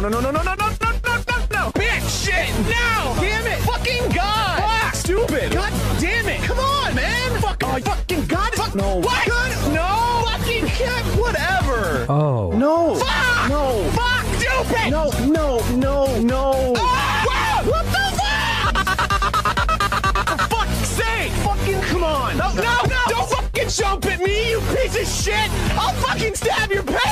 no, no, no, no, no, no, no, no, no, no, no! Bitch! Shit! No! Damn it! Fucking God! Fuck! Stupid! God damn it! Come on, man! Fuck! Oh, fucking God! Fuck! No! What? Good! No! Fucking shit! Whatever! Oh. No! Fuck! No! Fuck! Stupid! No! No! No! No! Ah! Wow! What the fuck? fuck's sake! Fucking come on! No! No! No! Don't fucking jump at me, you piece of shit! I'll fucking stab your pants!